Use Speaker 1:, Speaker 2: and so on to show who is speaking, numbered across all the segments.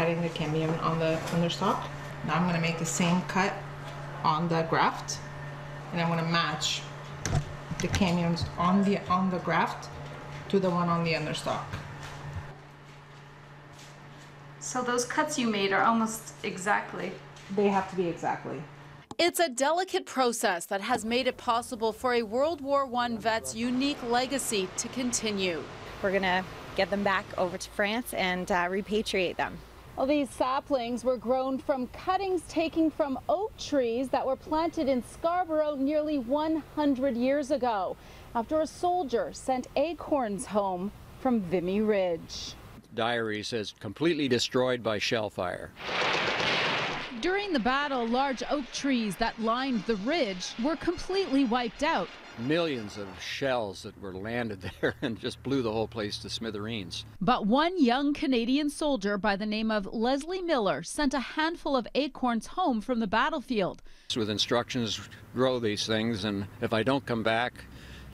Speaker 1: cutting the cambium on the understock. Now I'm gonna make the same cut on the graft, and I'm gonna match the cambiums on the on the graft to the one on the understock.
Speaker 2: So those cuts you made are almost exactly.
Speaker 1: They have to be exactly.
Speaker 3: It's a delicate process that has made it possible for a World War I vet's unique legacy to continue.
Speaker 4: We're going to get them back over to France and uh, repatriate them.
Speaker 5: Well, these saplings were grown from cuttings taken from oak trees that were planted in Scarborough nearly 100 years ago after a soldier sent acorns home from Vimy Ridge.
Speaker 6: Diary says completely destroyed by shell fire.
Speaker 7: During the battle, large oak trees that lined the ridge were completely wiped out.
Speaker 6: Millions of shells that were landed there and just blew the whole place to smithereens.
Speaker 7: But one young Canadian soldier by the name of Leslie Miller sent a handful of acorns home from the battlefield.
Speaker 6: With instructions, grow these things, and if I don't come back,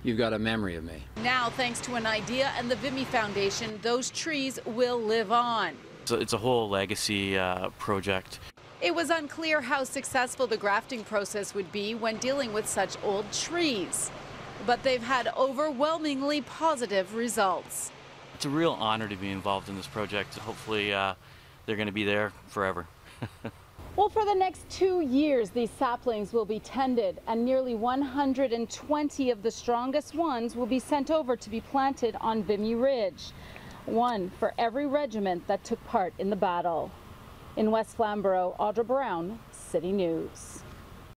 Speaker 6: you've got a memory of me.
Speaker 3: Now, thanks to an idea and the Vimy Foundation, those trees will live on.
Speaker 8: So it's a whole legacy uh, project.
Speaker 3: It was unclear how successful the grafting process would be when dealing with such old trees. But they've had overwhelmingly positive results.
Speaker 8: It's a real honor to be involved in this project. Hopefully, uh, they're going to be there forever.
Speaker 5: well, for the next two years, these saplings will be tended, and nearly 120 of the strongest ones will be sent over to be planted on Vimy Ridge. One for every regiment that took part in the battle. In West Flamborough, Audra Brown, City News.